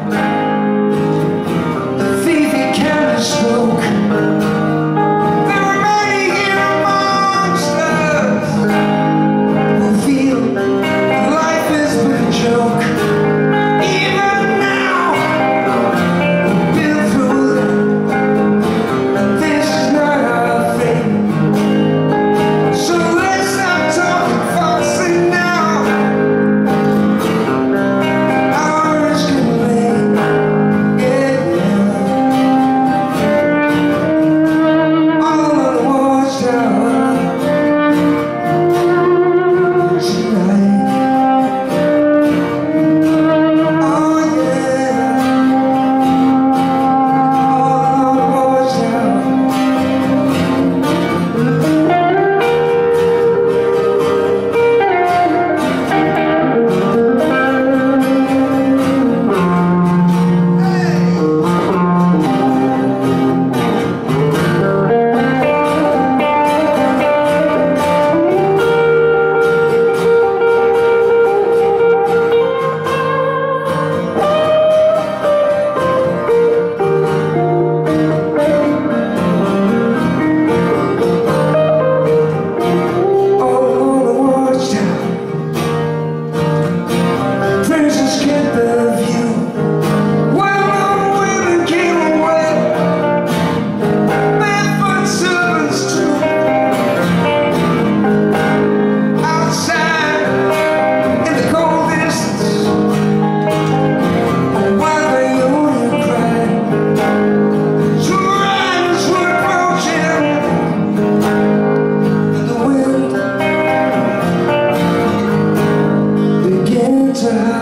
Amen. 사랑